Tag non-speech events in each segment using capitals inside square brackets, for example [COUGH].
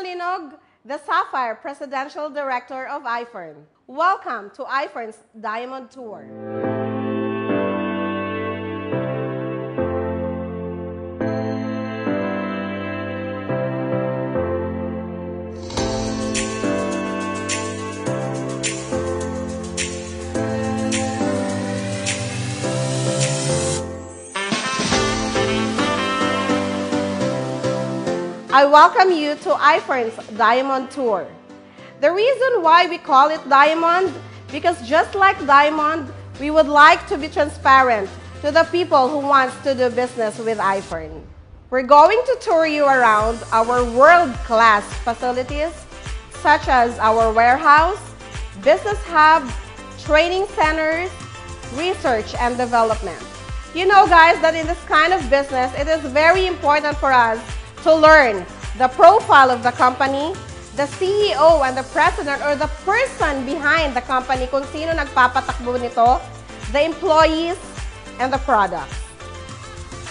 Sumalinog, the Sapphire Presidential Director of iFern. Welcome to iFern's Diamond Tour. I welcome you to iFern's Diamond Tour. The reason why we call it Diamond, because just like Diamond, we would like to be transparent to the people who wants to do business with iFern. We're going to tour you around our world-class facilities, such as our warehouse, business hub, training centers, research and development. You know guys that in this kind of business, it is very important for us to learn the profile of the company, the CEO and the president or the person behind the company kung sino nagpapatakbo nito, the employees, and the products.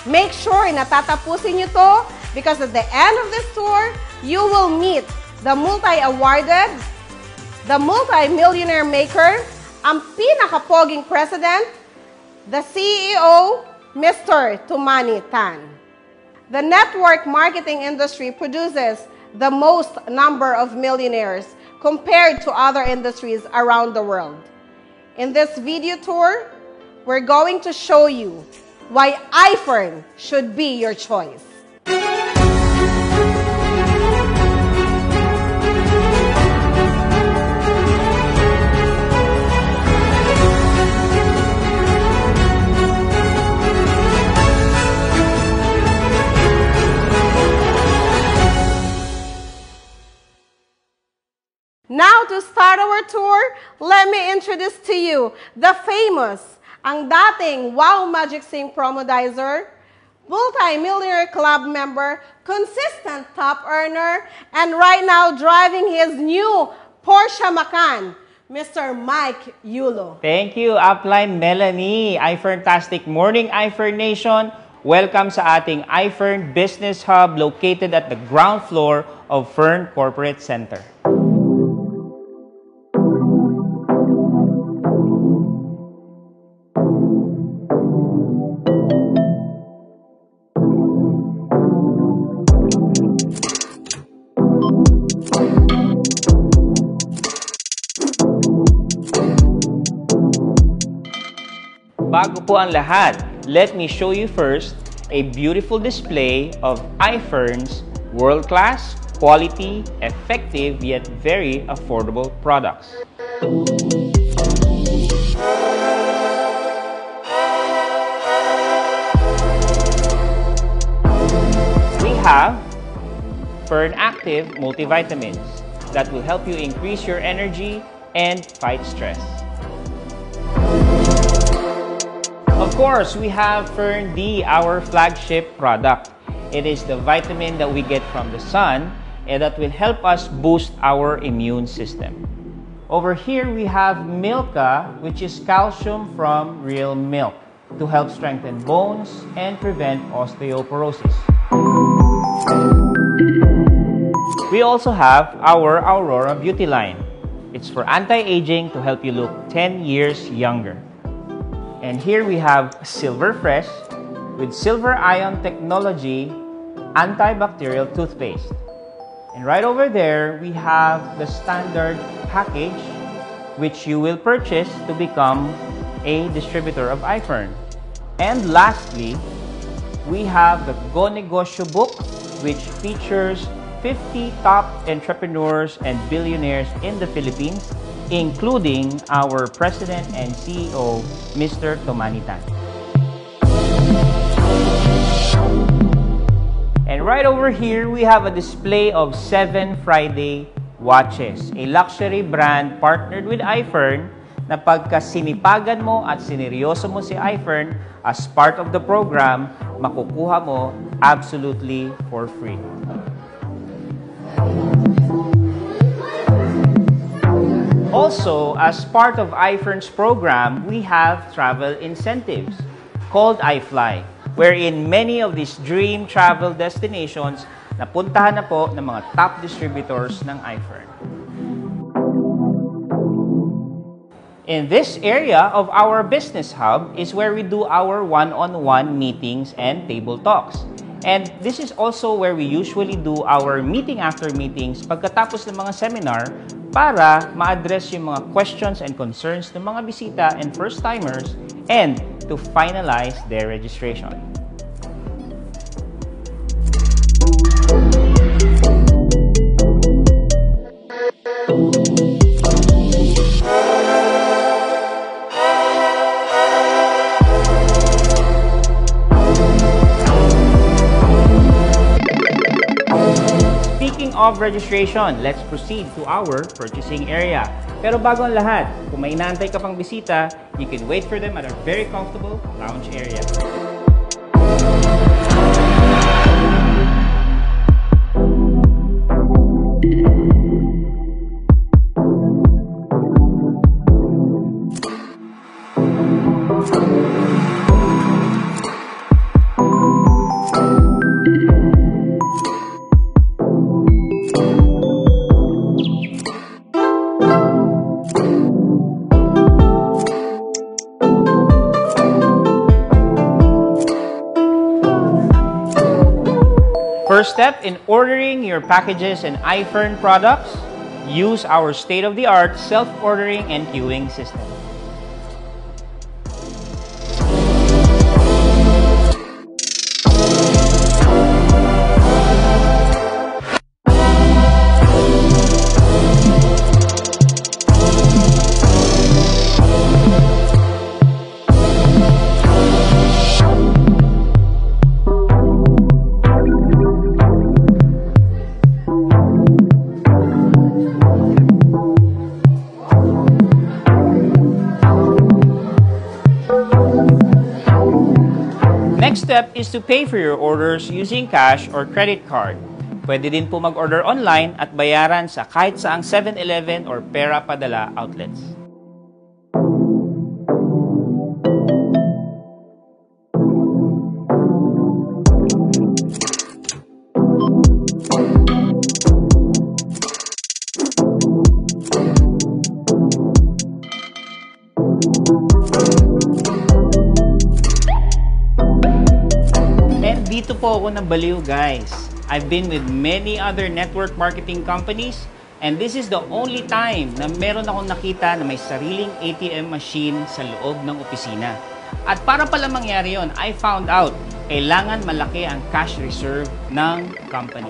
Make sure na tatapusin nyo to because at the end of this tour, you will meet the multi-awarded, the multi-millionaire maker, ang pinakapoging president, the CEO, Mr. Tumani Tan. The network marketing industry produces the most number of millionaires compared to other industries around the world. In this video tour, we're going to show you why iFern should be your choice. Now, to start our tour, let me introduce to you the famous, ang dating Wow Magic Sing Promodizer, multi-millionaire club member, consistent top earner, and right now driving his new Porsche Macan, Mr. Mike Yulo. Thank you, Upline Melanie. iFerntastic morning, iFern Nation. Welcome sa ating iFern Business Hub located at the ground floor of Fern Corporate Center. Bago po ang lahat, let me show you first a beautiful display of iFern's world-class, quality, effective, yet very affordable products. We have Fern Active multivitamins that will help you increase your energy and fight stress. Course, we have Fern D, our flagship product. It is the vitamin that we get from the sun and that will help us boost our immune system. Over here, we have Milka, which is calcium from real milk to help strengthen bones and prevent osteoporosis. We also have our Aurora Beauty line. It's for anti-aging to help you look 10 years younger. And here we have Silver Fresh with silver ion technology antibacterial toothpaste. And right over there, we have the standard package which you will purchase to become a distributor of iFern. And lastly, we have the Go Negosyo book which features 50 top entrepreneurs and billionaires in the Philippines, including our President and CEO, Mr. Tomanitan. And right over here, we have a display of 7 Friday watches, a luxury brand partnered with iFern na pagka sinipagan mo at sineryoso mo si iFern as part of the program, makukuha mo absolutely for free. Also, as part of iFern's program, we have travel incentives called iFly. wherein many of these dream travel destinations napuntahan na po ng mga top distributors ng iFern. In this area of our business hub is where we do our one-on-one meetings and table talks. And this is also where we usually do our meeting after meetings pagkatapos ng mga seminar para ma-address yung mga questions and concerns ng mga bisita and first-timers and to finalize their registration. Of registration, let's proceed to our purchasing area. Pero bago ang lahat, kung may inaantay ka pang bisita, you can wait for them at our very comfortable lounge area. Step in ordering your packages and iFern products, use our state-of-the-art self-ordering and queuing system. Is to pay for your orders using cash or credit card. Pwede din po mag-order online at bayaran sa kahit saang 7-Eleven or Pera Padala outlets. Dito po ako nabaliw guys. I've been with many other network marketing companies and this is the only time na meron akong nakita na may sariling ATM machine sa loob ng opisina. At para pala mangyari yon, I found out kailangan malaki ang cash reserve ng company.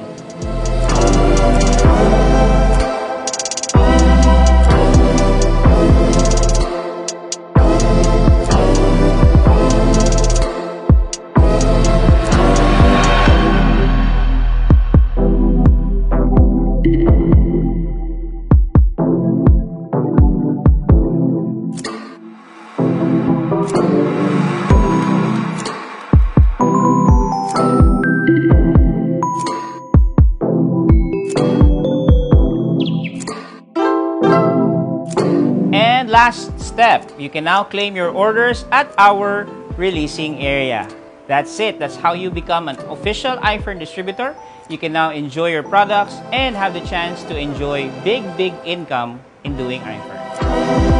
Step, you can now claim your orders at our releasing area. That's it. That's how you become an official iFern distributor. You can now enjoy your products and have the chance to enjoy big, big income in doing iFern.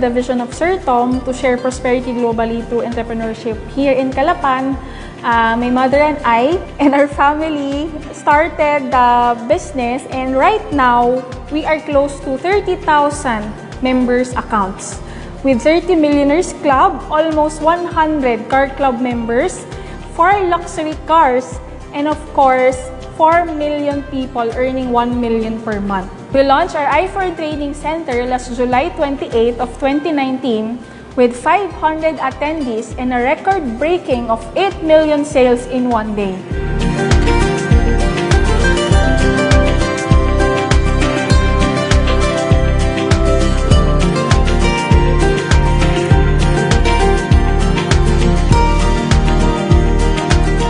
The vision of Sir Tom to share prosperity globally through entrepreneurship. Here in Calapan, uh, my mother and I and our family started the business and right now, we are close to 30,000 members accounts. With 30 Millionaires Club, almost 100 car club members, 4 luxury cars, and of course, 4 million people earning 1 million per month. We launched our iFor Training Center last July 28 of 2019 with 500 attendees and a record-breaking of 8 million sales in one day.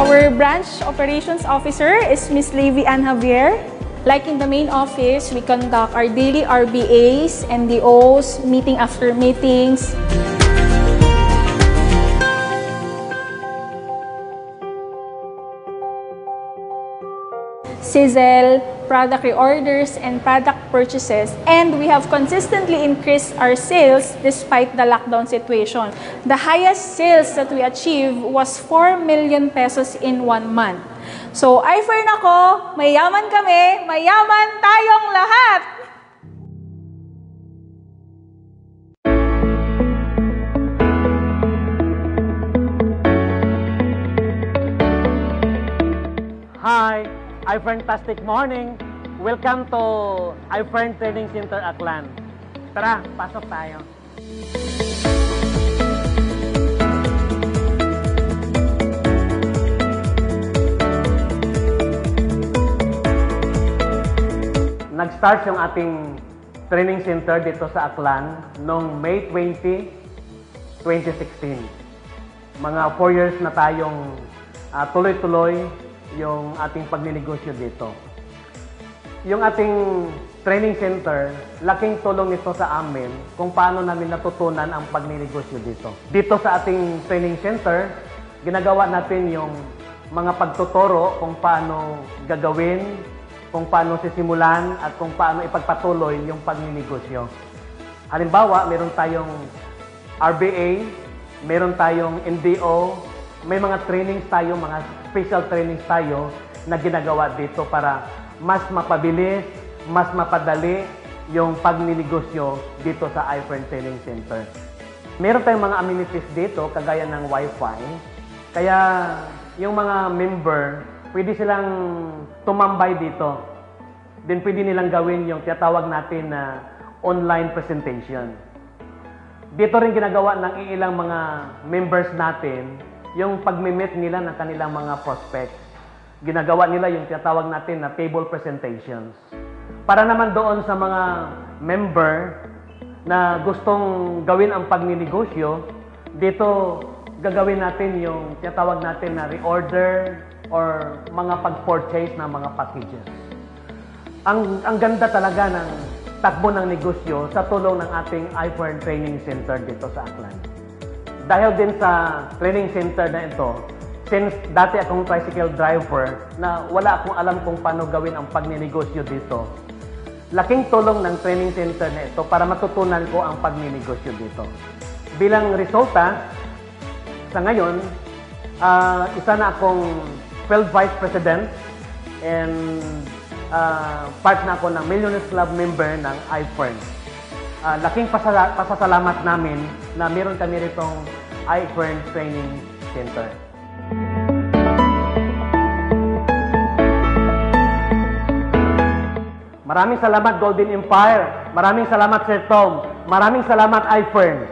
Our branch operations officer is Miss Levy Ann Javier. Like in the main office, we conduct our daily RBAs, NDOs, meeting after meetings. sizzle, product reorders, and product purchases. And we have consistently increased our sales despite the lockdown situation. The highest sales that we achieved was 4 million pesos in one month. So, iFern ako, mayaman kami, mayaman tayong lahat! Hi! iFantastic morning! Welcome to iFern Training Center Aklan. Tara, pasok tayo. Nag-start yung ating training center dito sa Aklan noong May 20, 2016. Mga 4 years na tayong uh, tuloy-tuloy yung ating pagninegosyo dito. Yung ating training center, laking tulong nito sa amin kung paano namin natutunan ang pagninegosyo dito. Dito sa ating training center, ginagawa natin yung mga pagtuturo kung paano gagawin, kung paano sisimulan, at kung paano ipagpatuloy yung pagninegosyo. Halimbawa, meron tayong RBA, meron tayong NDO, may mga trainings tayo, mga special trainings tayo na ginagawa dito para mas mapabilis, mas mapadali yung pagninegosyo dito sa iFern Training Center. Meron tayong mga amenities dito, kagaya ng Wi-Fi. Kaya yung mga member, pwede silang tumambay dito. Then pwede nilang gawin yung tinatawag natin na online presentation. Dito rin ginagawa ng ilang mga members natin yung pagmimit nila ng kanilang mga prospects. Ginagawa nila yung tinatawag natin na table presentations. Para naman doon sa mga member na gustong gawin ang pagninegosyo, dito gagawin natin yung tinatawag natin na reorder or mga pag-purchase ng mga packages. Ang, ang ganda talaga ng takbo ng negosyo sa tulong ng ating iFern Training Center dito sa Aklan dahil din sa training center na ito, since dati akong tricycle driver na wala akong alam kung paano gawin ang pagninegosyo dito, laking tulong ng training center na ito para matutunan ko ang pagninegosyo dito. Bilang resulta, sa ngayon, uh, isa na akong 12 Vice President and uh, part na ako ng Millionaires Club member ng iFern. Uh, laking pasala- pasasalamat namin na meron kami ritong iFern Training Center. Maraming salamat Golden Empire. Maraming salamat Sir Tom. Maraming salamat iFern.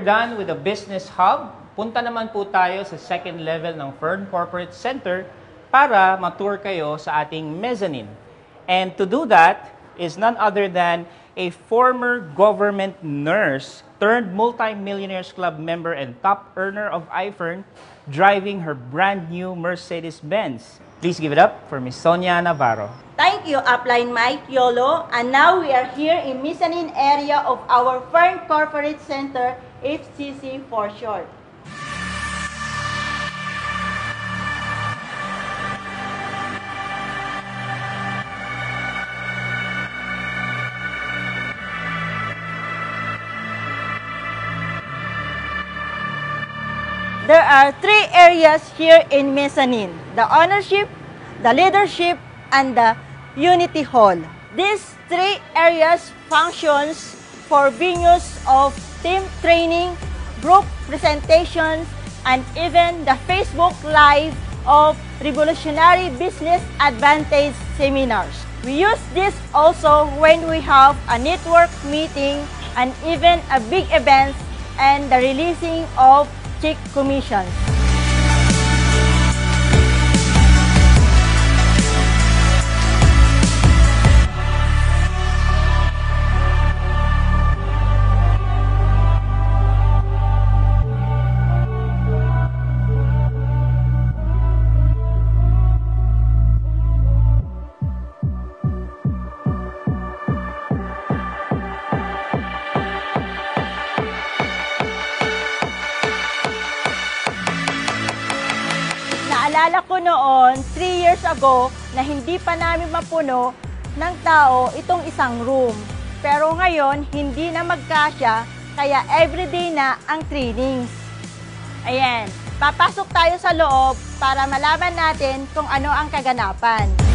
We're done with the business hub, punta naman po tayo sa second level ng Fern Corporate Center para matour kayo sa ating mezzanine. And to do that is none other than a former government nurse turned multi-millionaires club member and top earner of iFern driving her brand new Mercedes-Benz. Please give it up for Miss Sonia Navarro. Thank you, Upline Mike Yolo. And now we are here in mezzanine area of our Fern Corporate Center, FCC for short. There are three areas here in mezzanine, the ownership, the leadership, and the unity hall. These three areas functions for venues of team training, group presentations, and even the Facebook Live of Revolutionary Business Advantage seminars. We use this also when we have a network meeting and even a big event and the releasing of check commissions. Noon, 3 years ago, na hindi pa namin mapuno ng tao itong isang room. Pero ngayon, hindi na magkasya, kaya everyday na ang trainings. Ayan, papasok tayo sa loob para malaman natin kung ano ang kaganapan.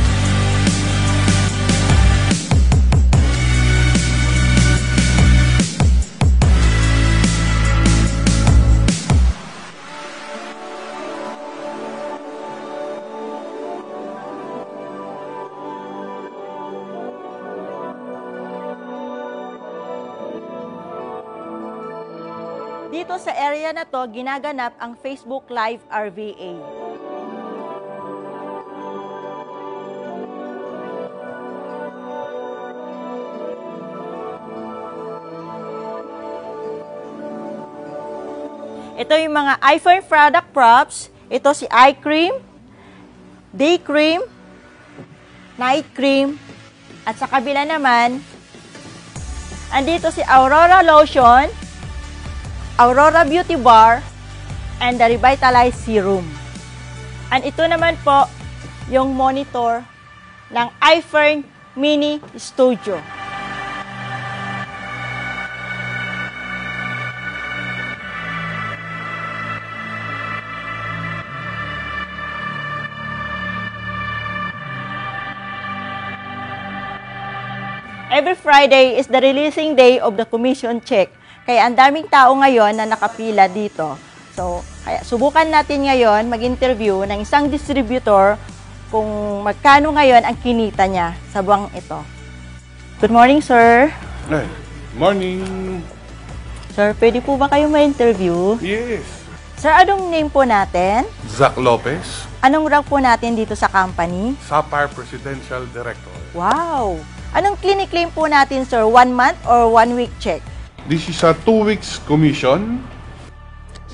Area na to, ginaganap ang Facebook Live RVA. Ito yung mga iPhone product props. Ito si eye cream, day cream, night cream, at sa kabila naman, andito si Aurora Lotion, Aurora Beauty Bar, and the Revitalize Serum. And ito naman po yung monitor ng iFern Mini Studio. Every Friday is the releasing day of the commission check. Kaya ang daming tao ngayon na nakapila dito. So, kaya subukan natin ngayon mag-interview ng isang distributor kung magkano ngayon ang kinita niya sa buwang ito. Good morning, sir. Ay, morning. Sir, pwede po ba kayo ma-interview? Yes. Sir, anong name po natin? Zach Lopez, Anong rank po natin dito sa company? Sapphire Presidential Director. Wow! Anong clinic-claim po natin, sir? One month or one week check? This is a two weeks commission.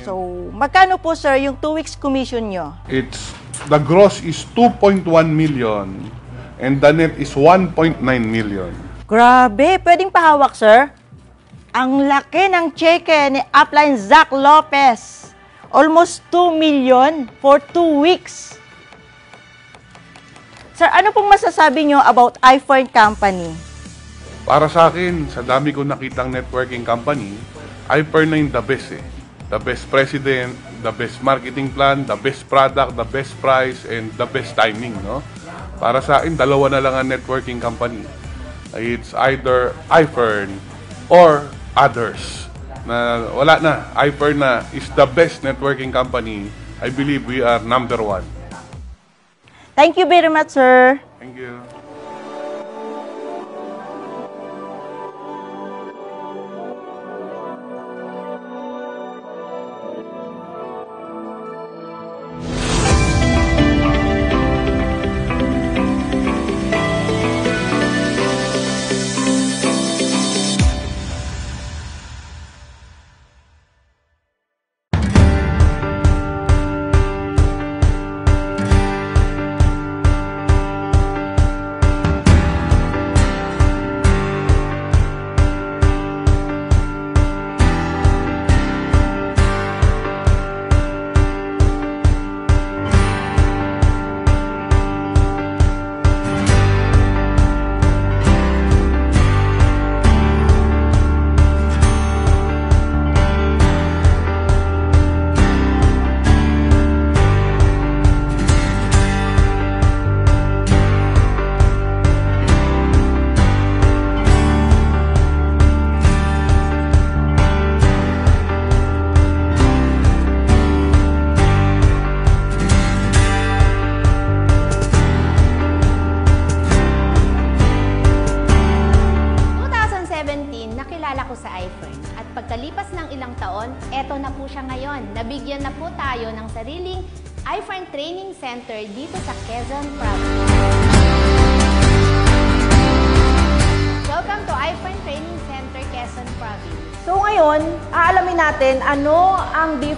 So, magkano po, sir, yung two weeks commission nyo? It's the gross is 2.1 million and the net is 1.9 million. Grabe, pwedeng pahawak, sir. Ang laki ng cheque ni upline Zach Lopez. Almost 2 million for 2 weeks. Sir, ano pong masasabi nyo about iPhone Company? Para sa akin, sa dami ko nakitang networking company, iPer9 the best eh. The best president, the best marketing plan, the best product, the best price, and the best timing, no? Para sa akin, dalawa na lang ang networking company. It's either iFern or others. Na wala na, iFern na is the best networking company. I believe we are number one. Thank you very much, sir. Thank you.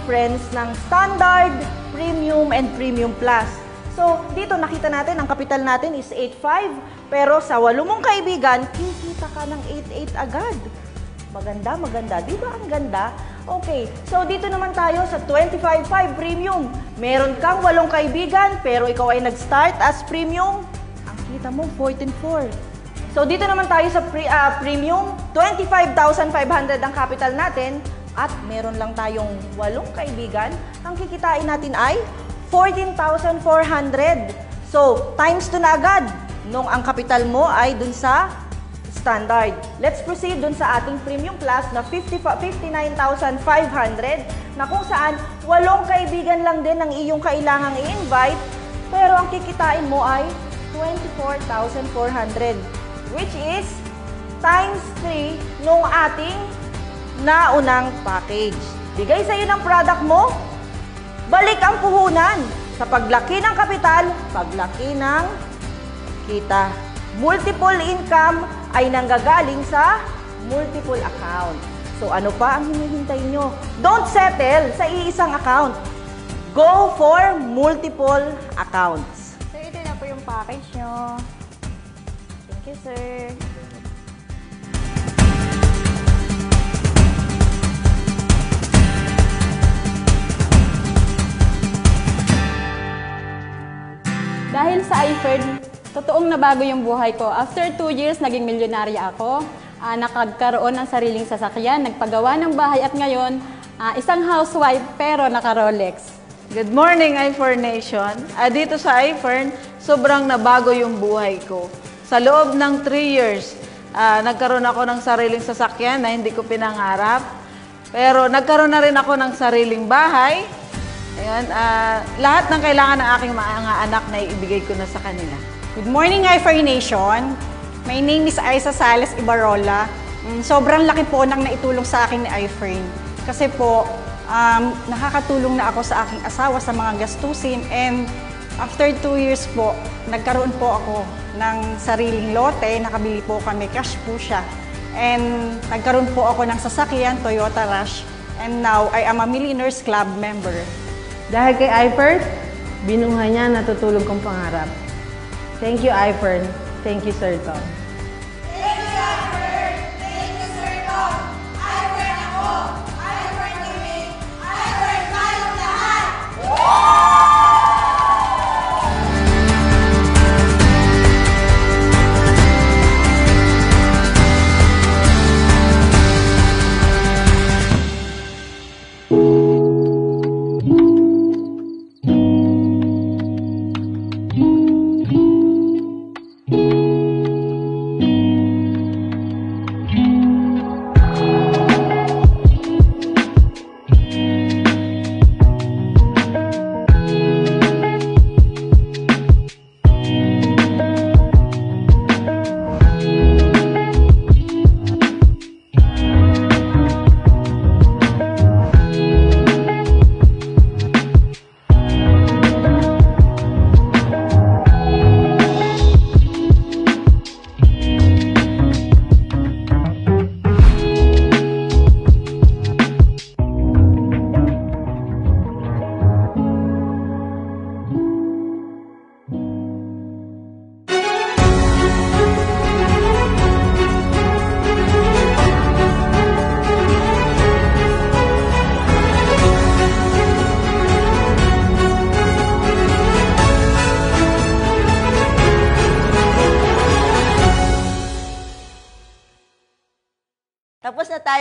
Difference ng standard, premium, and premium plus. So dito nakita natin ang kapital natin is 8.5 pero sa walo mong kaibigan, kikita ka ng 8.8 agad. Maganda, maganda. Di ba ang ganda? Okay, so dito naman tayo sa 25.5 premium. Meron kang walong kaibigan pero ikaw ay nag-start as premium. Ang kita mo, 14.4. So dito naman tayo sa pre, ah, premium, 25,500 ang capital natin at meron lang tayong walong kaibigan. Ang kikitain natin ay 14,400. So times 2 na agad nung ang capital mo ay dun sa standard. Let's proceed dun sa ating premium plus na 50 pa- 59,500 na kung saan walong kaibigan lang din ang iyong kailangang i-invite pero ang kikitain mo ay 24,400 which is times 3 nung ating naunang package. Bigay sa iyo ng product mo, balik ang puhunan sa paglaki ng kapital, paglaki ng kita. Multiple income ay nanggagaling sa multiple account. So ano pa ang hinihintay nyo? Don't settle sa iisang account. Go for multiple accounts. So, ito na po yung package nyo. Thank you, sir. Dahil sa iFerd, totoong nabago yung buhay ko. After two years, naging milyonarya ako. Ah, nakagkaroon ng sariling sasakyan, nagpagawa ng bahay at ngayon, ah, isang housewife pero naka-Rolex. Good morning, iFern Nation. Ah, dito sa iFern, sobrang nabago yung buhay ko. Sa loob ng 3 years, ah, nagkaroon ako ng sariling sasakyan na hindi ko pinangarap. Pero nagkaroon na rin ako ng sariling bahay. Ayan, ah, lahat ng kailangan ng aking mga anak na ibigay ko na sa kanila. Good morning, iFair Nation. My name is Aiza Sales Ibarola. Mm, sobrang laki po ng naitulong sa akin ni iFrain. Kasi po, um, nakakatulong na ako sa aking asawa sa mga gastusin and after two years po, nagkaroon po ako ng sariling lote. Nakabili po kami, cash po siya. And nagkaroon po ako ng sasakyan, Toyota Rush. And now, I am a Millionaires Club member. Dahil kay iFern, binuhay niya natutulog kong pangarap. Thank you, iFern. Thank you, Sir Tom. Tapos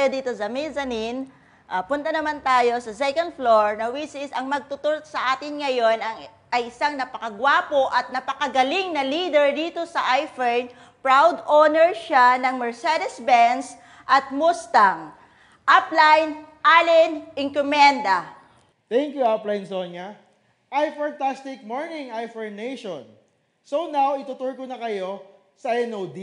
tayo dito sa mezzanine. Ah, punta naman tayo sa second floor na which is ang magtutur sa atin ngayon ang, ay isang napakagwapo at napakagaling na leader dito sa iFern. Proud owner siya ng Mercedes-Benz at Mustang. Upline, Allen Incomenda. Thank you, Upline Sonia. I-Fantastic Morning, I-For Nation. So now, itutur ko na kayo sa NOD.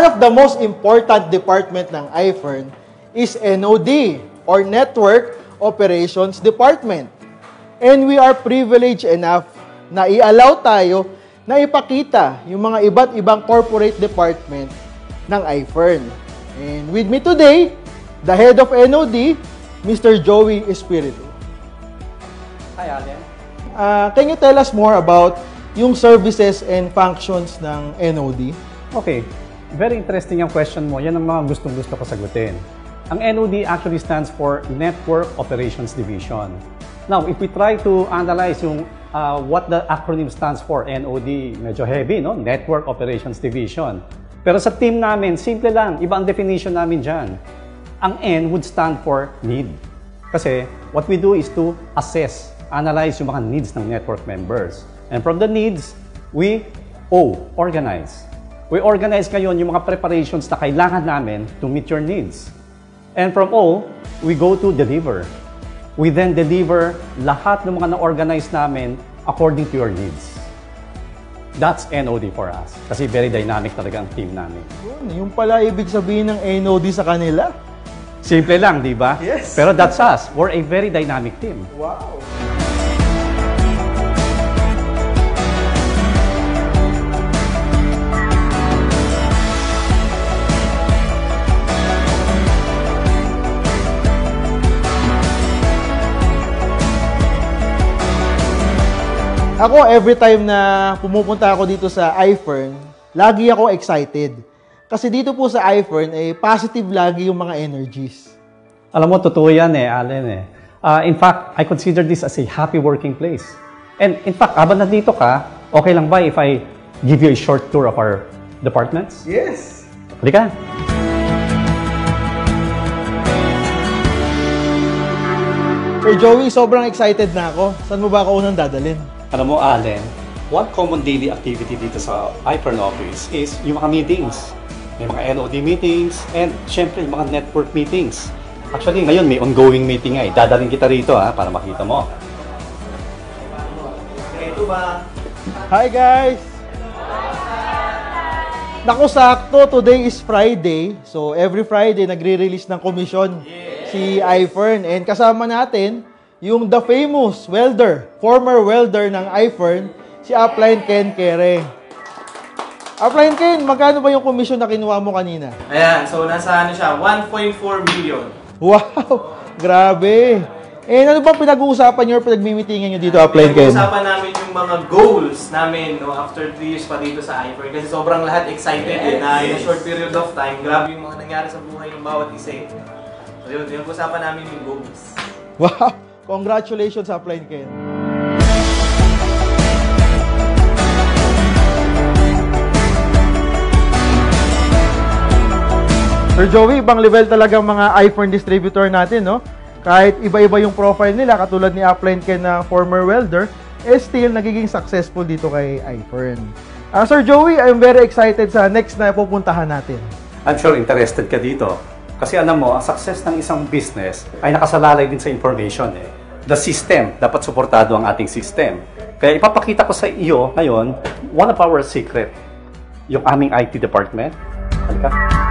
One of the most important department ng iFern is NOD or Network Operations Department. And we are privileged enough na i-allow tayo na ipakita yung mga iba't ibang corporate department ng iFern. And with me today, the head of NOD, Mr. Joey Espiritu. Hi, Allen. Uh, can you tell us more about yung services and functions ng NOD? Okay. Very interesting yung question mo. Yan ang mga gustong-gusto ko sagutin. Ang NOD actually stands for Network Operations Division. Now, if we try to analyze yung uh, what the acronym stands for, NOD, medyo heavy, no? Network Operations Division. Pero sa team namin, simple lang. Iba ang definition namin dyan. Ang N would stand for need. Kasi what we do is to assess, analyze yung mga needs ng network members. And from the needs, we O, organize. We organize ngayon yung mga preparations na kailangan namin to meet your needs. And from O, we go to deliver. We then deliver lahat ng mga na-organize namin according to your needs. That's NOD for us. Kasi very dynamic talaga ang team namin. Yun, yung pala ibig sabihin ng NOD sa kanila. Simple lang, di ba? Yes. Pero that's us. We're a very dynamic team. Wow. Ako, every time na pumupunta ako dito sa iFern, lagi ako excited. Kasi dito po sa iFern, eh, positive lagi yung mga energies. Alam mo, totoo yan eh, Allen eh. Uh, in fact, I consider this as a happy working place. And in fact, habang nandito ka, okay lang ba if I give you a short tour of our departments? Yes! Halika. Sir Joey, sobrang excited na ako. Saan mo ba ako unang dadalhin? Alam mo, Allen, one common daily activity dito sa iPern office is yung mga meetings. May mga NOD meetings and syempre yung mga network meetings. Actually, ngayon may ongoing meeting nga eh. Dadalhin kita rito ha, para makita mo. Ito ba? Hi guys! Naku, sakto. Today is Friday. So, every Friday, nagre-release ng komisyon si iFern. And kasama natin, yung the famous welder, former welder ng iFern, si Upline Ken Kere. Upline Ken, magkano ba yung komisyon na kinuha mo kanina? Ayan, so nasa ano siya, 1.4 million. Wow! [LAUGHS] Grabe! Eh, ano ba pinag-uusapan nyo or pinag-meetingan nyo dito, Upline Ken? Pinag-uusapan namin yung mga goals namin no, after 3 years pa dito sa iFern. Kasi sobrang lahat excited eh, na in a short period of time, grabe yung mga nangyari sa buhay ng bawat isa eh. So yun, yung usapan namin yung goals. Wow! Congratulations, Upline Ken. Sir Joey, ibang level talaga ang mga iPhone distributor natin, no? Kahit iba-iba yung profile nila, katulad ni Upline Ken na former welder, eh still nagiging successful dito kay iPhone. Uh, Sir Joey, I'm very excited sa next na pupuntahan natin. I'm sure interested ka dito. Kasi alam mo, ang success ng isang business ay nakasalalay din sa information eh. The system, dapat suportado ang ating system. Kaya ipapakita ko sa iyo ngayon, one of our secret, yung aming IT department. Halika.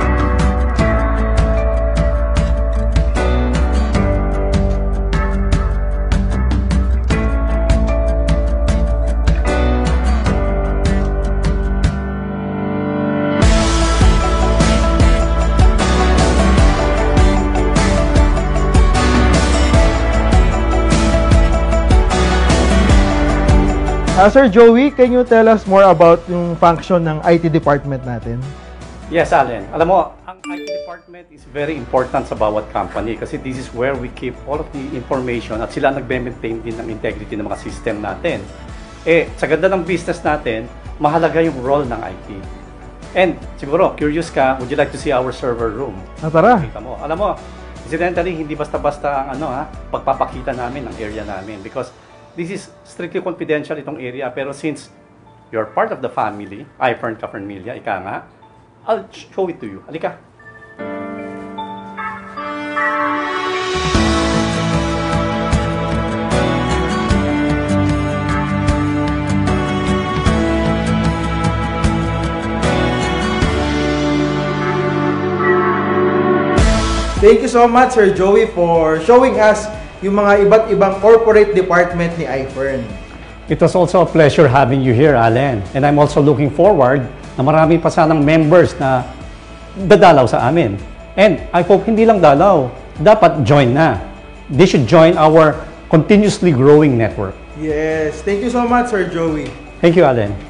Uh, Sir Joey, can you tell us more about yung function ng IT department natin? Yes, Allen. Alam mo, ang IT department is very important sa bawat company kasi this is where we keep all of the information at sila nagbe-maintain din ng integrity ng mga system natin. Eh, sa ganda ng business natin, mahalaga yung role ng IT. And siguro, curious ka, would you like to see our server room? Ah, tara. Kita mo. Alam mo, incidentally, hindi basta-basta ang ano ha, pagpapakita namin ng area namin because this is strictly confidential itong area. Pero since you're part of the family, I Fern ka, Fernmilia, ika nga, I'll show it to you. Alika. Thank you so much, Sir Joey, for showing us yung mga iba't ibang corporate department ni iFern. It was also a pleasure having you here, Allen. And I'm also looking forward na marami pa sanang members na dadalaw sa amin. And I hope hindi lang dalaw, dapat join na. They should join our continuously growing network. Yes. Thank you so much, Sir Joey. Thank you, Allen.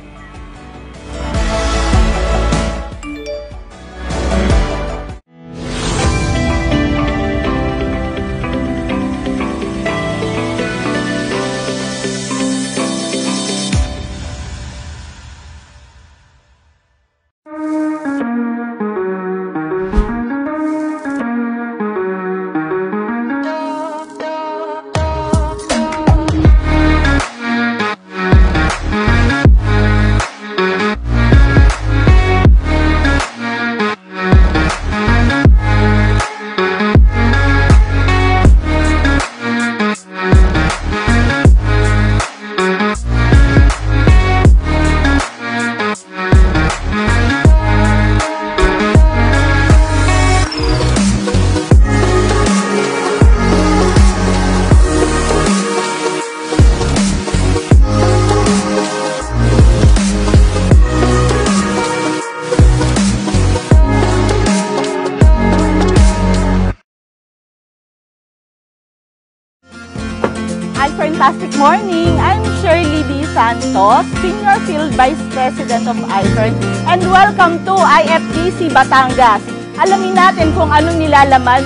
Batangas. Alamin natin kung anong nilalaman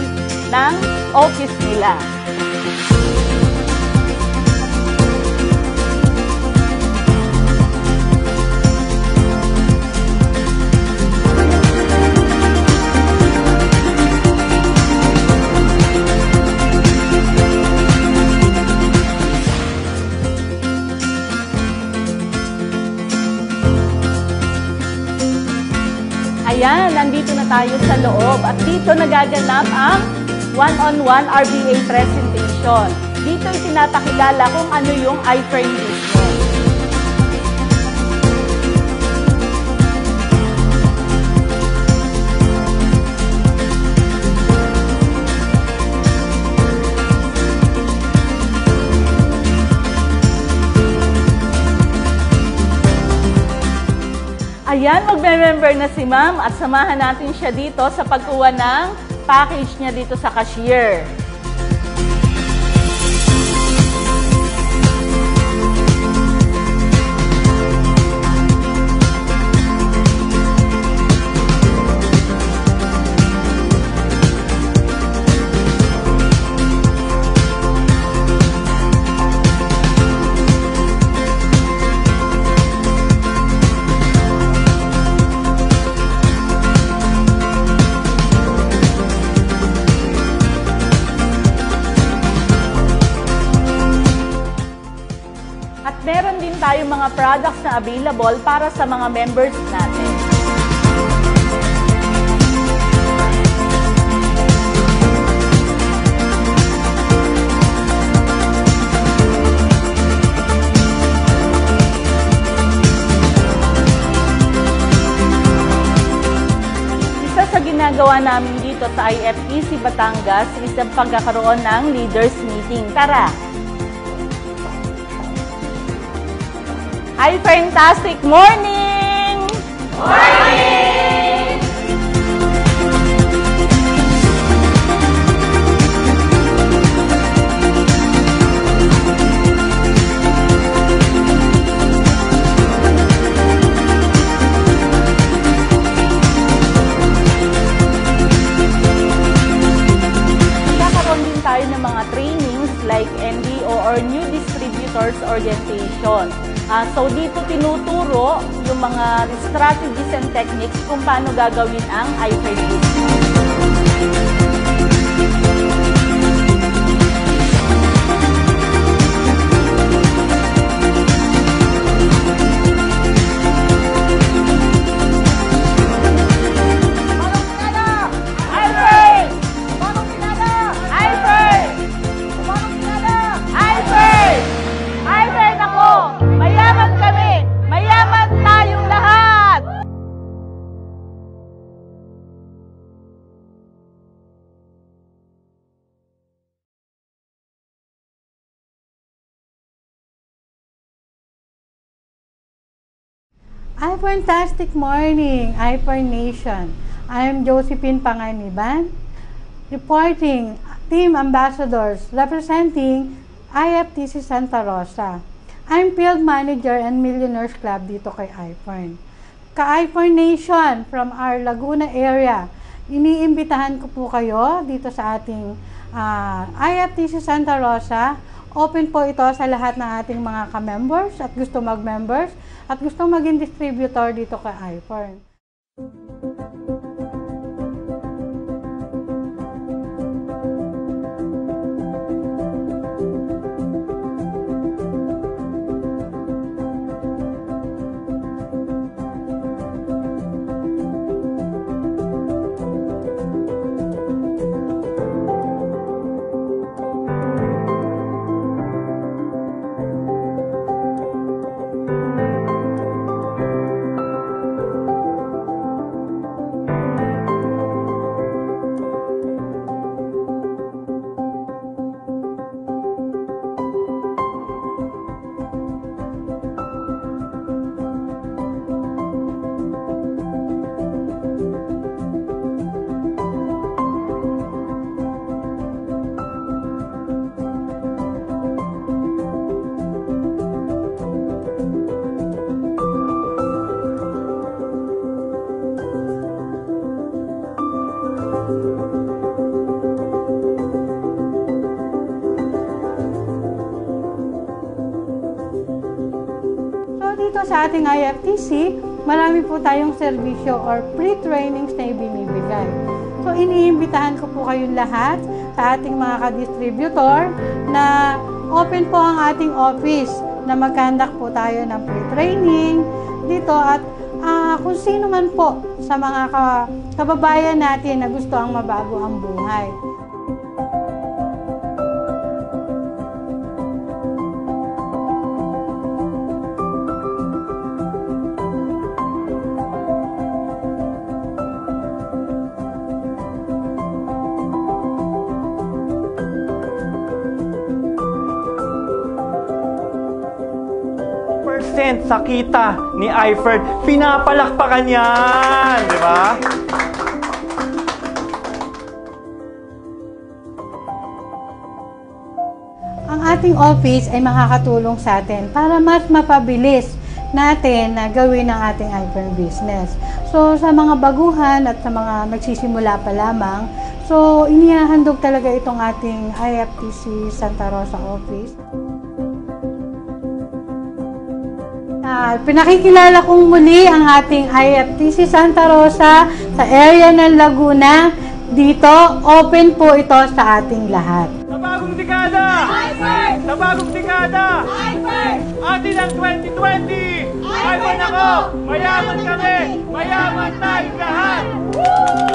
ng office nila. Tayo sa loob at dito nagaganap ang one-on-one RBA presentation. Dito tinatakilala kung ano yung iFrame business. Ayan, magme-member na si ma'am at samahan natin siya dito sa pagkuha ng package niya dito sa cashier. Mga products na available para sa mga members natin. Isa sa ginagawa namin dito sa IFEC Batangas is ang pagkakaroon ng leaders meeting. Tara! Hi, fantastic morning! Morning! Tayo ng mga trainings like NDO or New Distributors Orientation. Ah, so dito tinuturo yung mga strategies and techniques kung paano gagawin ang iFrame fantastic morning, Hyper Nation. I am Josephine Panganiban, reporting team ambassadors representing IFTC Santa Rosa. I'm field manager and Millionaires Club dito kay iPhone. Ka-iPhone Nation from our Laguna area, iniimbitahan ko po kayo dito sa ating uh, IFTC Santa Rosa Open po ito sa lahat ng ating mga ka-members at gusto mag-members at gusto maging distributor dito kay iForn. sa ating IFTC, marami po tayong serbisyo or pre-trainings na ibinibigay. So, iniimbitahan ko po kayong lahat sa ating mga ka-distributor na open po ang ating office na magkandak po tayo ng pre-training dito at uh, kung sino man po sa mga kababayan natin na gusto ang mabago ang buhay. sa kita ni Eifert. Pinapalakpakan yan! Di ba? Ating office ay makakatulong sa atin para mas mapabilis natin na gawin ang ating iPhone business. So, sa mga baguhan at sa mga nagsisimula pa lamang, so, inihahandog talaga itong ating IFTC Santa Rosa office. Uh, pinakikilala kong muli ang ating IFTC Santa Rosa sa area ng Laguna. Dito, open po ito sa ating lahat. Bagong dekada! Atin ang 2020! Ivan ako! Mayaman kami! Mayaman tayong lahat! Woo!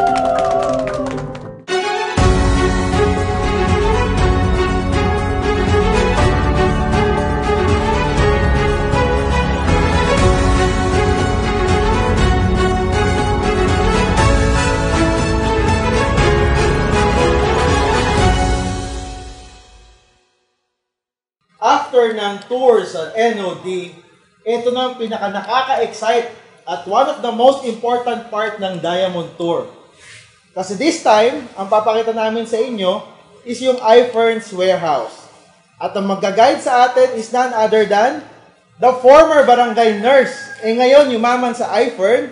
After ng tour sa NOD, ito na ang pinaka nakaka-excite at one of the most important part ng Diamond Tour. Kasi this time, ang papakita namin sa inyo is yung iFern's warehouse. At ang magga-guide sa atin is none other than the former barangay nurse. Eh ngayon, yumaman sa iFern,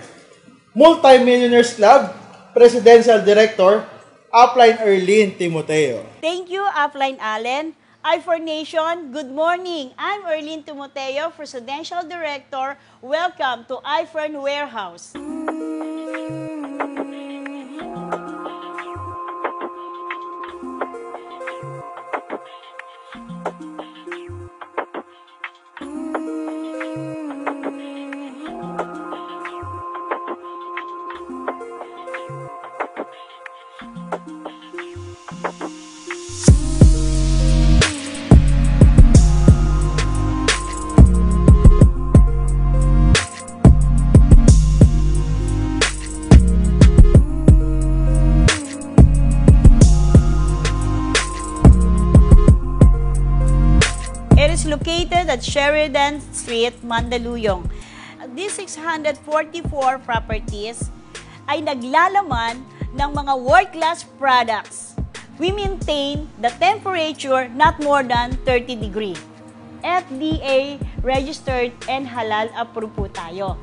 Multi-Millionaires Club, Presidential Director, Upline Erlene Timoteo. Thank you, Upline Allen. I4 Nation, good morning. I'm Erlene Timoteo, Presidential Director. Welcome to iFern Warehouse. Sheridan Street, Mandaluyong. these 644 properties ay naglalaman ng mga world-class products. We maintain the temperature not more than 30 degree. FDA registered and halal approved po tayo.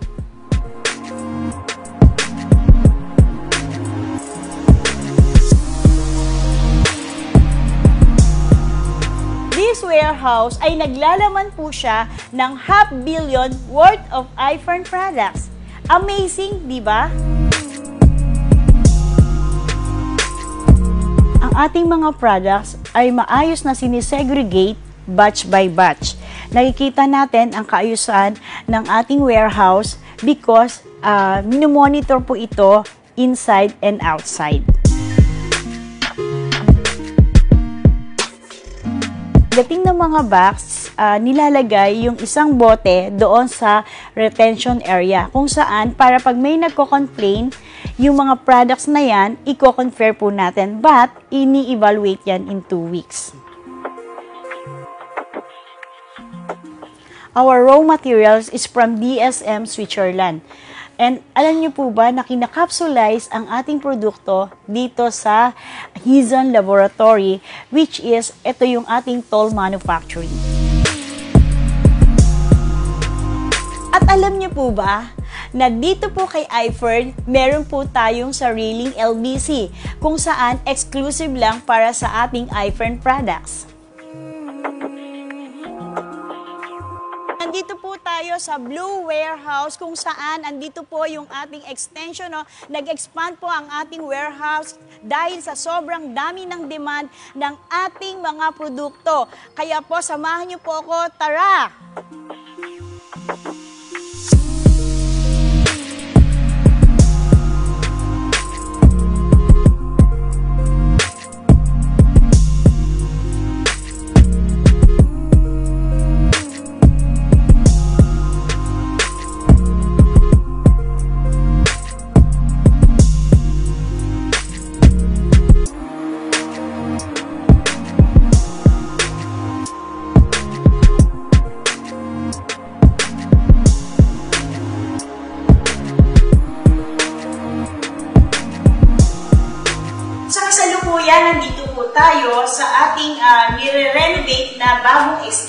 This warehouse ay naglalaman po siya ng half billion worth of iPhone products. Amazing, di ba? Ang ating mga products ay maayos na sinisegregate batch by batch. Nakikita natin ang kaayusan ng ating warehouse because uh, minomonitor po ito inside and outside. Dating ng mga box, uh, nilalagay yung isang bote doon sa retention area kung saan para pag may nagko-complain, yung mga products na yan, i-confer po natin but ini-evaluate yan in 2 weeks. Our raw materials is from DSM Switzerland. And alam niyo po ba na kinakapsulize ang ating produkto dito sa Hizon Laboratory which is ito yung ating toll manufacturing. At alam niyo po ba na dito po kay iFern, meron po tayong sariling LBC kung saan exclusive lang para sa ating iFern products. Nandito po tayo sa Blue Warehouse kung saan andito po yung ating extension. No? Nag-expand po ang ating warehouse dahil sa sobrang dami ng demand ng ating mga produkto. Kaya po, samahan niyo po ako. Tara! Sa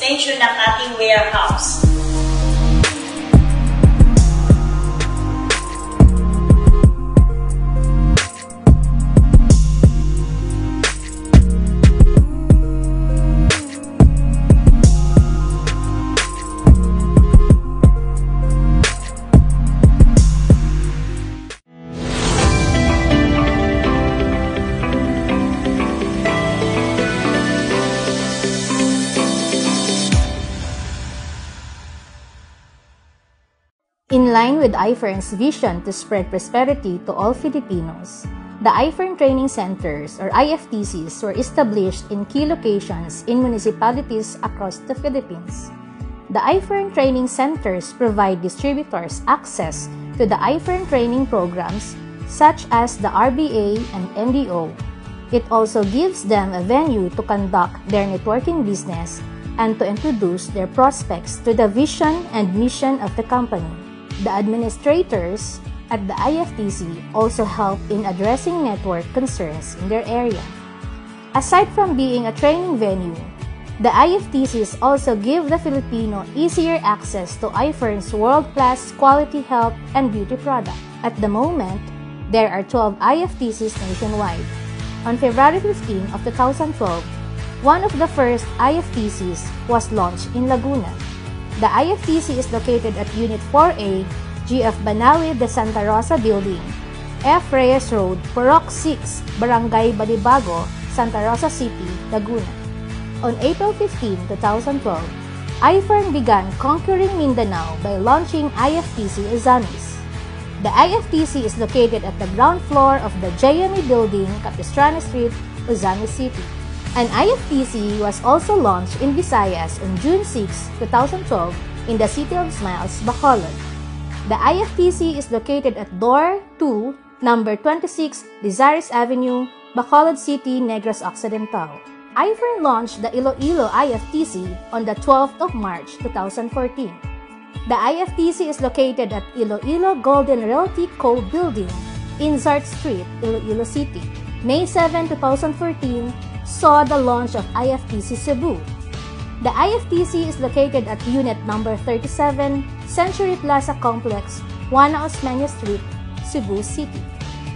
bagong line with iFern's vision to spread prosperity to all Filipinos, the iFern Training Centers or IFTCs were established in key locations in municipalities across the Philippines. The iFern Training Centers provide distributors access to the iFern training programs such as the RBA and NDO. It also gives them a venue to conduct their networking business and to introduce their prospects to the vision and mission of the company. The administrators at the IFTC also help in addressing network concerns in their area. Aside from being a training venue, the IFTCs also give the Filipino easier access to iFern's world-class quality health and beauty product. At the moment, there are 12 IFTCs nationwide. On February 15 of 2012, one of the first IFTCs was launched in Laguna. The IFTC is located at Unit 4A, GF Banawi de Santa Rosa Building, F. Reyes Road, Purok 6, Barangay Balibago, Santa Rosa City, Laguna. On April 15, 2012, iFern began conquering Mindanao by launching IFTC Ozamis. The IFTC is located at the ground floor of the JME Building, Capistrano Street, Ozamis City. An IFTC was also launched in Visayas on June 6, 2012 in the City of Smiles, Bacolod. The IFTC is located at Door 2, number 26, Lizares Avenue, Bacolod City, Negros Occidental. iFern launched the Iloilo IFTC on the 12th of March 2014. The IFTC is located at Iloilo Golden Realty Co. Building, Inzart Street, Iloilo City. May 7, 2014 saw the launch of IFTC Cebu. The IFTC is located at unit number 37, Century Plaza Complex, Juana Osmeña Street, Cebu City.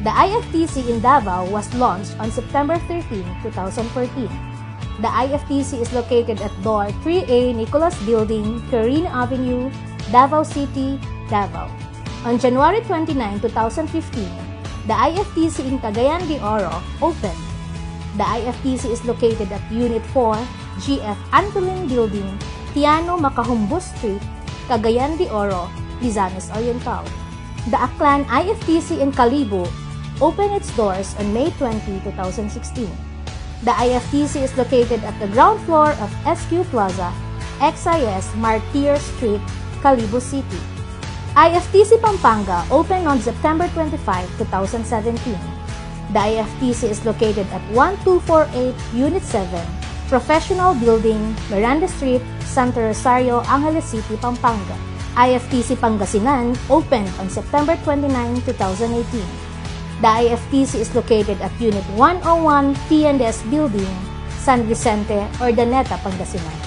The IFTC in Davao was launched on September 13, 2014. The IFTC is located at door 3A Nicholas Building, Quirino Avenue, Davao City, Davao. On January 29, 2015, the IFTC in Cagayan de Oro opened. The IFTC is located at Unit 4, GF Antolin Building, Tiano Macahumbos Street, Cagayan de Oro, Lizanes Oriental. The Aklan IFTC in Calibo opened its doors on May 20, 2016. The IFTC is located at the ground floor of SQ Plaza, XIS Martyr Street, Calibo City. IFTC Pampanga opened on September 25, 2017. The IFTC is located at 1248 Unit 7, Professional Building, Miranda Street, Santa Rosario, Angeles City, Pampanga. IFTC Pangasinan opened on September 29, 2018. The IFTC is located at Unit 101 T&S Building, San Vicente, Ordaneta, Pangasinan.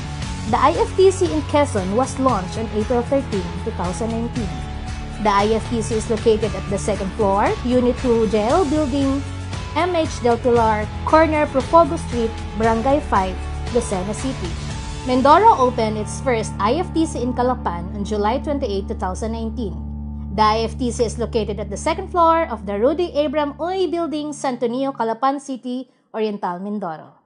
The IFTC in Quezon was launched on April 13, 2019. The IFTC is located at the second floor, Unit 2 Jail Building, MH Del Pilar, corner Profogo Street, Barangay 5, Lucena City. Mindoro opened its first IFTC in Calapan on July 28, 2019. The IFTC is located at the second floor of the Rudy Abram Uy Building, Santo Niño, Calapan City, Oriental, Mindoro.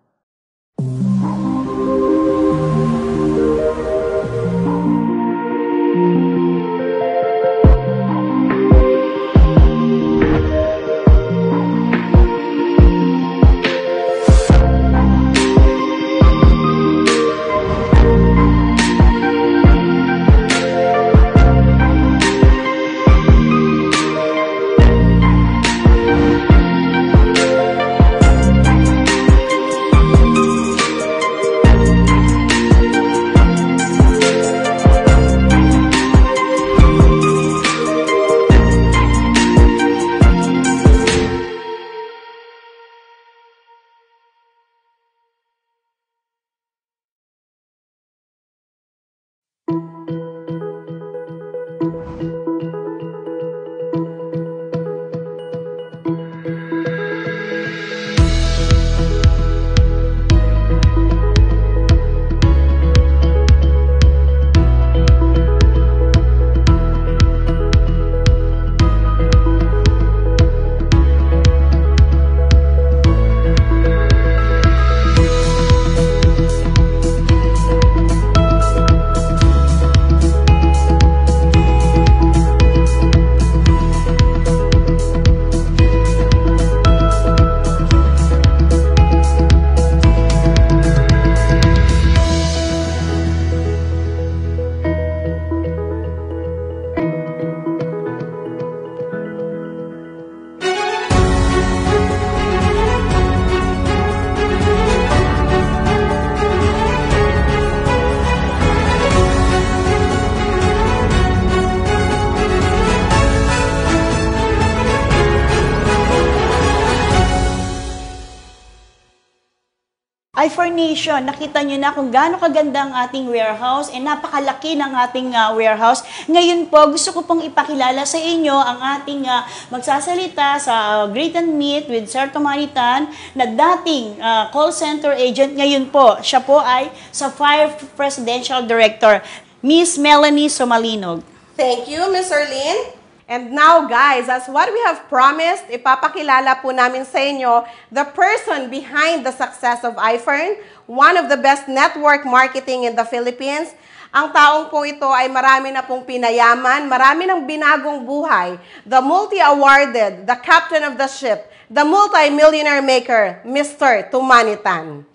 i4Nation, nakita nyo na kung gaano kaganda ang ating warehouse and napakalaki ng ating uh, warehouse. Ngayon po, gusto ko pong ipakilala sa inyo ang ating uh, magsasalita sa uh, Greet and Meet with Sir Tomanitan na dating uh, call center agent. Ngayon po, siya po ay sa Fire Presidential Director, Miss Melanie Somalinog. Thank you, Ms. Erlene. And now, guys, as what we have promised, ipapakilala po namin sa inyo the person behind the success of iFern, one of the best network marketing in the Philippines. Ang taong po ito ay marami na pong pinayaman, marami ng binagong buhay. The multi-awarded, the captain of the ship, the multi-millionaire maker, Mr. Tumanitan.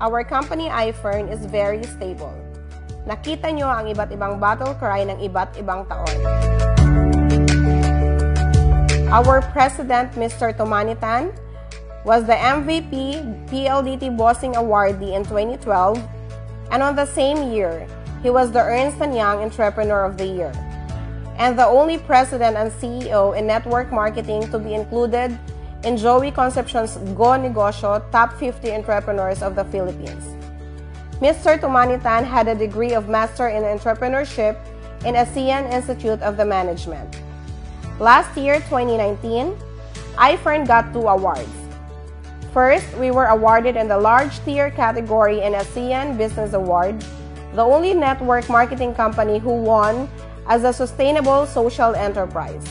Our company iFern is very stable. Nakita nyo ang iba't ibang battle cry ng iba't ibang taon. Our president, Mr. Tomanitan, was the MVP PLDT Bossing Awardee in 2012, and on the same year, he was the Ernst & Young Entrepreneur of the Year, and the only president and CEO in network marketing to be included in Joey Concepcion's Go Negosyo Top 50 Entrepreneurs of the Philippines. Mr. Tumanitan had a degree of Master in Entrepreneurship in ASEAN Institute of the Management. Last year, 2019, iFern got two awards. First, we were awarded in the large tier category in ASEAN Business Award, the only network marketing company who won as a sustainable social enterprise.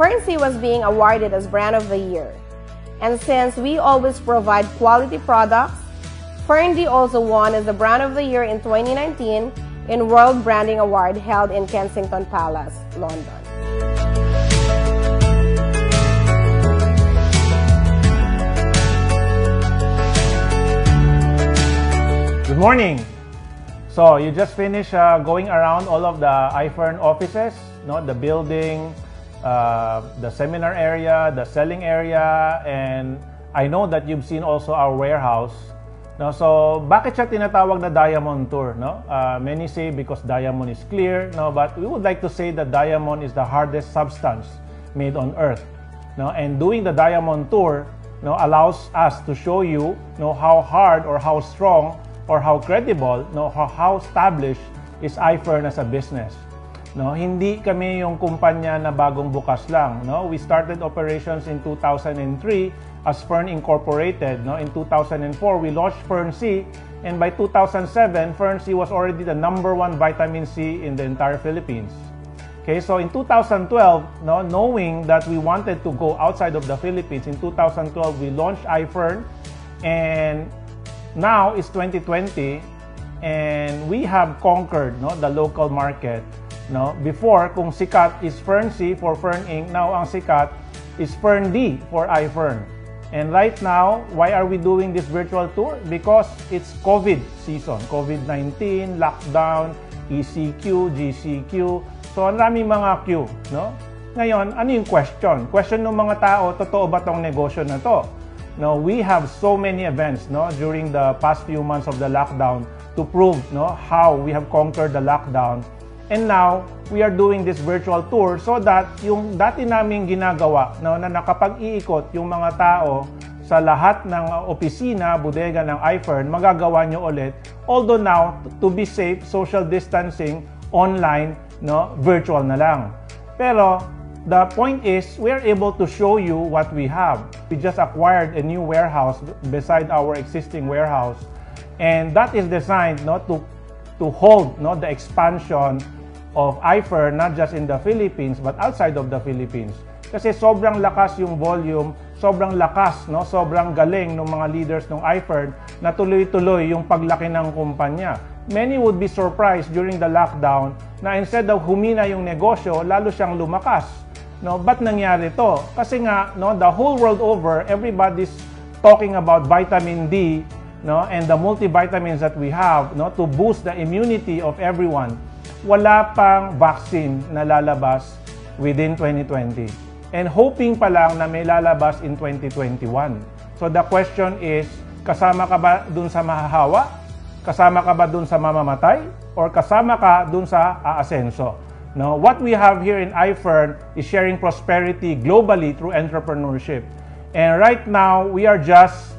Ferncy was being awarded as Brand of the Year. And since we always provide quality products, Ferndy also won as the Brand of the Year in 2019 in World Branding Award held in Kensington Palace, London. Good morning. So you just finished uh, going around all of the iFern offices, not the building, uh, the seminar area, the selling area, and I know that you've seen also our warehouse. No, so bakit siya tinatawag na diamond tour? No, uh, many say because diamond is clear. No, but we would like to say that diamond is the hardest substance made on earth. No, and doing the diamond tour, no, allows us to show you, no, how hard or how strong or how credible, no, how, how established is iFern as a business. No, hindi kami yung kumpanya na bagong bukas lang, no. We started operations in 2003 as Fern Incorporated, no. In 2004 we launched Fern C and by 2007 Fern C was already the number one vitamin C in the entire Philippines. Okay, so in 2012, no, knowing that we wanted to go outside of the Philippines, in 2012 we launched iFern and now is 2020 and we have conquered no the local market no? Before kung sikat is Fern C for Fern Inc now ang sikat is Fern D for iFern and right now why are we doing this virtual tour? Because it's COVID season. COVID-19 lockdown ECQ GCQ so ang daming mga Q no? Ngayon ano yung question? Question ng mga tao totoo ba tong negosyo na to? No, we have so many events no, during the past few months of the lockdown to prove no, how we have conquered the lockdown. And now, we are doing this virtual tour so that yung dati naming ginagawa no, na nakapag-iikot yung mga tao sa lahat ng opisina, bodega ng iFern, magagawa nyo ulit. Although now, to be safe, social distancing, online, no, virtual na lang. Pero the point is, we are able to show you what we have. We just acquired a new warehouse beside our existing warehouse. And that is designed not to, to hold not the expansion of iFer not just in the Philippines but outside of the Philippines. Kasi sobrang lakas yung volume, sobrang lakas, no? sobrang galing ng mga leaders ng iFern na tuloy-tuloy yung paglaki ng kumpanya. Many would be surprised during the lockdown na instead of humina yung negosyo, lalo siyang lumakas. No, ba't nangyari to? Kasi nga, no, the whole world over, everybody's talking about vitamin D, no, and the multivitamins that we have, no, to boost the immunity of everyone. Wala pang vaccine na lalabas within 2020. And hoping pa lang na may lalabas in 2021. So the question is, kasama ka ba dun sa mahahawa? Kasama ka ba dun sa mamamatay? Or kasama ka dun sa aasenso? No, what we have here in iFern is sharing prosperity globally through entrepreneurship. And right now, we are just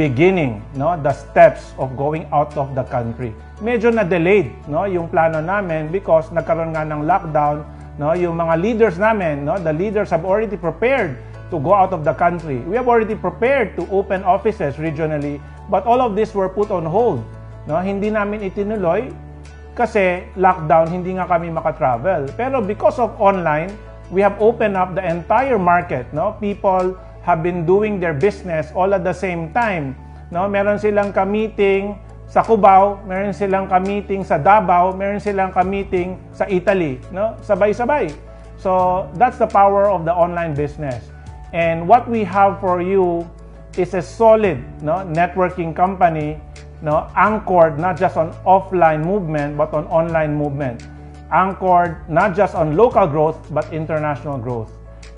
beginning no, the steps of going out of the country. Medyo na-delayed no, yung plano namin because nagkaroon nga ng lockdown. No, yung mga leaders namin, no, the leaders have already prepared to go out of the country. We have already prepared to open offices regionally, but all of this were put on hold. No, hindi namin itinuloy kasi lockdown, hindi nga kami makatravel. Pero because of online, we have opened up the entire market. No? People have been doing their business all at the same time. No? Meron silang ka-meeting sa Cubao, meron silang ka-meeting sa Davao, meron silang ka-meeting sa Italy. No? Sabay-sabay. So, that's the power of the online business. And what we have for you is a solid no, networking company no, anchored not just on offline movement but on online movement. Anchored not just on local growth but international growth.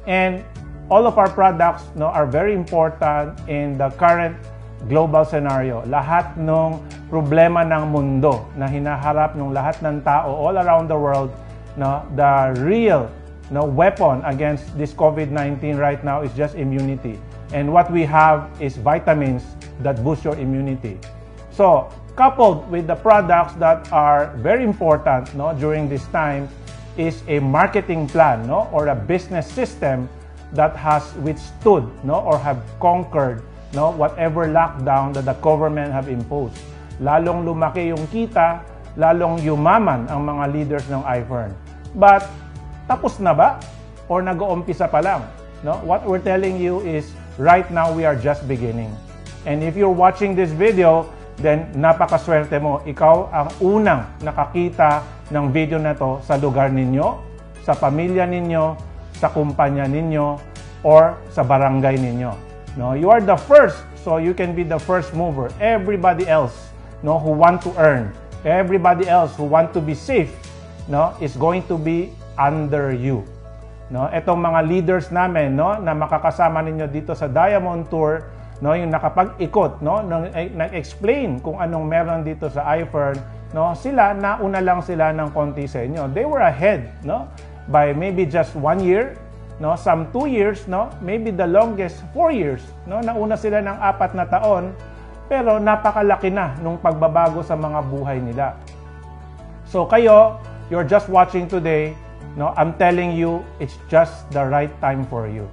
And all of our products no, are very important in the current global scenario. Lahat ng problema ng mundo na hinaharap ng lahat ng tao all around the world, no, the real no, weapon against this COVID-19 right now is just immunity. And what we have is vitamins that boost your immunity. So, coupled with the products that are very important no, during this time is a marketing plan no, or a business system that has withstood no, or have conquered no, whatever lockdown that the government have imposed. Lalong lumaki yung kita, lalong yumaman ang mga leaders ng iFern. But tapos na ba? Or nag-uumpisa pa lang? No? What we're telling you is right now we are just beginning. And if you're watching this video, then napakaswerte mo. Ikaw ang unang nakakita ng video na to sa lugar ninyo, sa pamilya ninyo, sa kumpanya ninyo, or sa barangay ninyo. No, you are the first, so you can be the first mover. Everybody else, no, who want to earn, everybody else who want to be safe, no, is going to be under you. No, etong mga leaders namin, no, na makakasama ninyo dito sa Diamond Tour, no, yung nakapag-ikot, no, eh, nag-explain kung anong meron dito sa iFern, no, sila nauna lang sila ng konti sa inyo. They were ahead, no, by maybe just one year, no? Some two years no? Maybe the longest four years no? Nauna sila ng apat na taon pero napakalaki na nung pagbabago sa mga buhay nila. So kayo you're just watching today no? I'm telling you it's just the right time for you.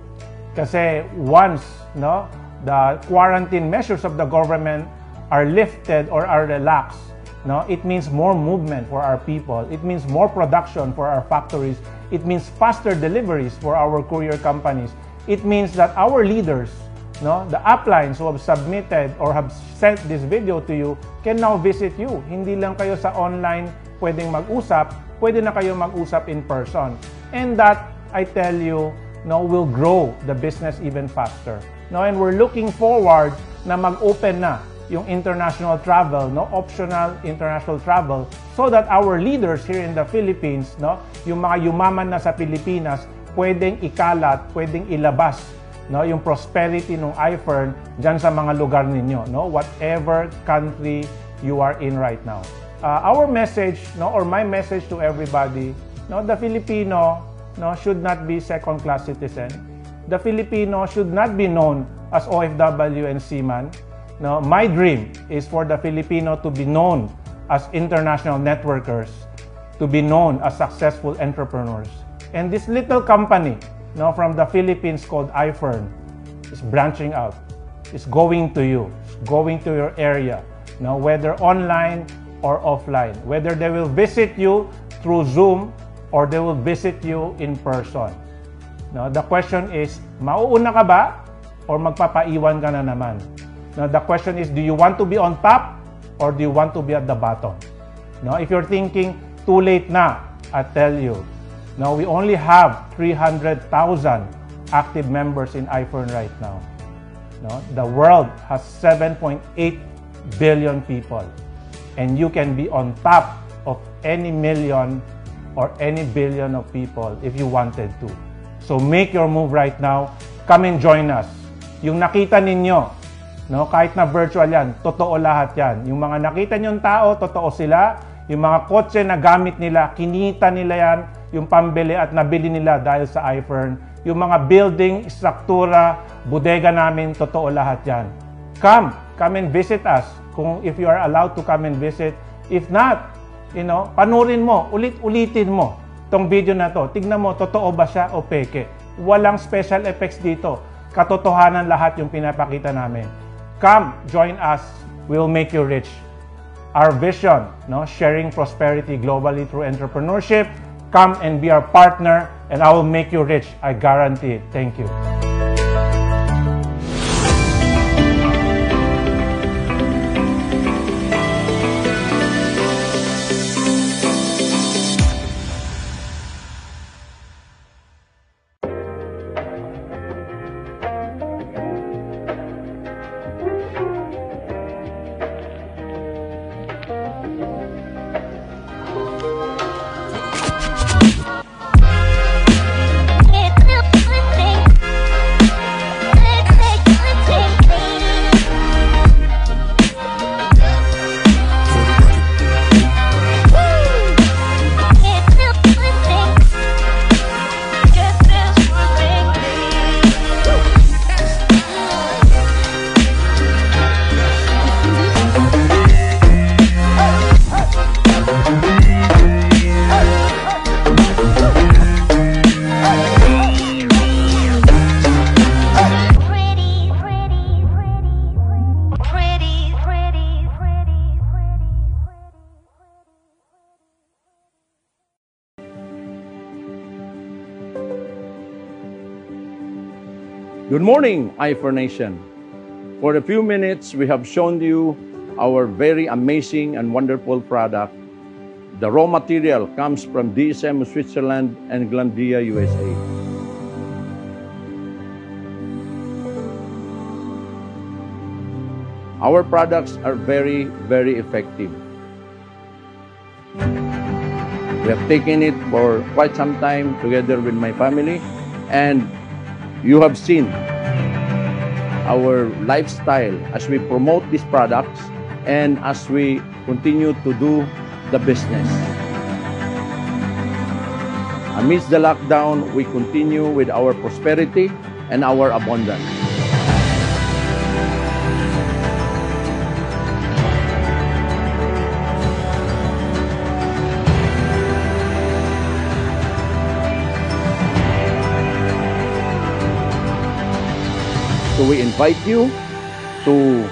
Kasi once no? The quarantine measures of the government are lifted or are relaxed no it means more movement for our people it means more production for our factories It means faster deliveries for our courier companies. It means that our leaders, no, the uplines who have submitted or have sent this video to you can now visit you. Hindi lang kayo sa online pwedeng mag-usap, pwede na kayo mag-usap in person. And that, I tell you, no, will grow the business even faster. No, and we're looking forward na mag-open na yung international travel, no, optional international travel so that our leaders here in the Philippines, no, yung mga yumaman na sa Pilipinas, pwedeng ikalat, pwedeng ilabas no? Yung prosperity ng iFern diyan sa mga lugar ninyo no? Whatever country you are in right now. Uh, our message no? Or my message to everybody no? The Filipino no? Should not be second class citizen. The Filipino should not be known as OFW and seaman no, my dream is for the Filipino to be known as international networkers, to be known as successful entrepreneurs. And this little company no, from the Philippines called iFern is branching out. It's going to you, it's going to your area, no, whether online or offline. Whether they will visit you through Zoom or they will visit you in person. No, the question is, mauuna ka ba or magpapaiwan ka na naman? Now, the question is, do you want to be on top or do you want to be at the bottom? Now, if you're thinking, too late na, I tell you, now we only have 300,000 active members in iPhone right now. No? The world has 7.8 billion people. And you can be on top of any million or any billion of people if you wanted to. So make your move right now. Come and join us. Yung nakita ninyo No? Kahit na virtual yan, totoo lahat yan. Yung mga nakita niyong tao, totoo sila. Yung mga kotse na gamit nila, kinita nila yan, yung pambili at nabili nila dahil sa iFern. Yung mga building, struktura, bodega namin, totoo lahat yan. Come, come and visit us kung if you are allowed to come and visit. If not, you know, panurin mo, ulit-ulitin mo tong video na to. Tignan mo, totoo ba siya o peke. Walang special effects dito. Katotohanan lahat yung pinapakita namin. Come, join us. We will make you rich. Our vision, no, sharing prosperity globally through entrepreneurship. Come and be our partner, and I will make you rich. I guarantee it. Thank you. Good morning, iFor Nation. For a few minutes, we have shown you our very amazing and wonderful product. The raw material comes from DSM Switzerland and Glandia USA. Our products are very, very effective. We have taken it for quite some time together with my family, and you have seen our lifestyle as we promote these products and as we continue to do the business. Amidst the lockdown, we continue with our prosperity and our abundance. So we invite you to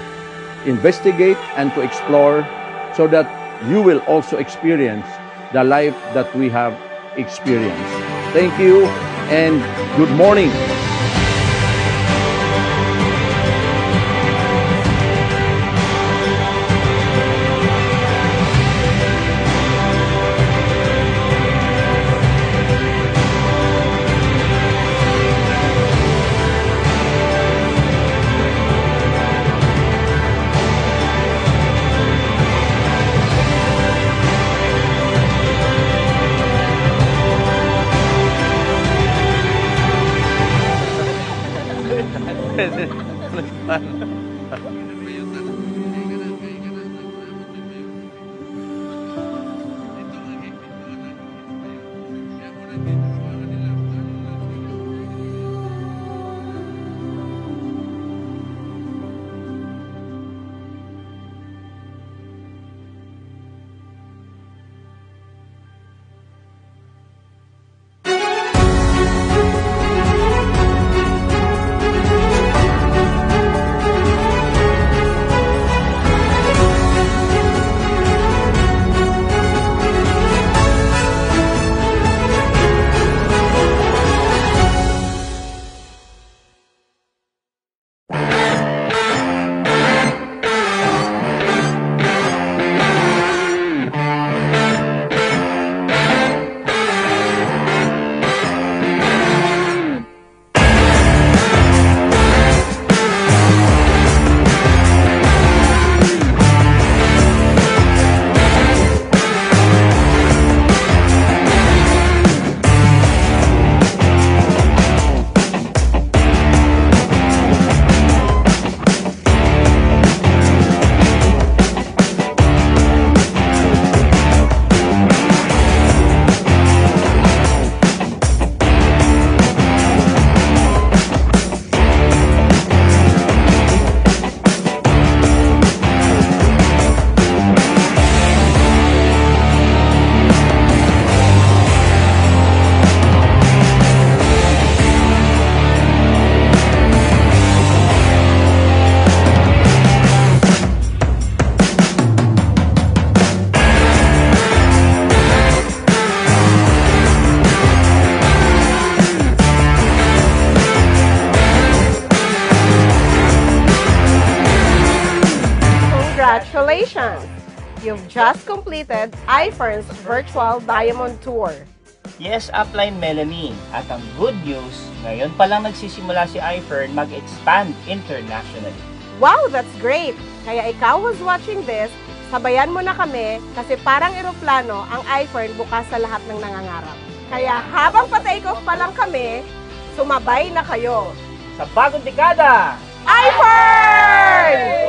investigate and to explore so that you will also experience the life that we have experienced. Thank you and good morning. Just completed iFern's virtual diamond tour. Yes, upline Melanie. At ang good news, ngayon pa lang nagsisimula si iFern mag-expand internationally. Wow, that's great! Kaya ikaw who's watching this, sabayan mo na kami kasi parang eroplano ang iFern bukas sa lahat ng nangangarap. Kaya habang pa-take off pa lang kami, sumabay na kayo. Sa bagong dekada! iFern!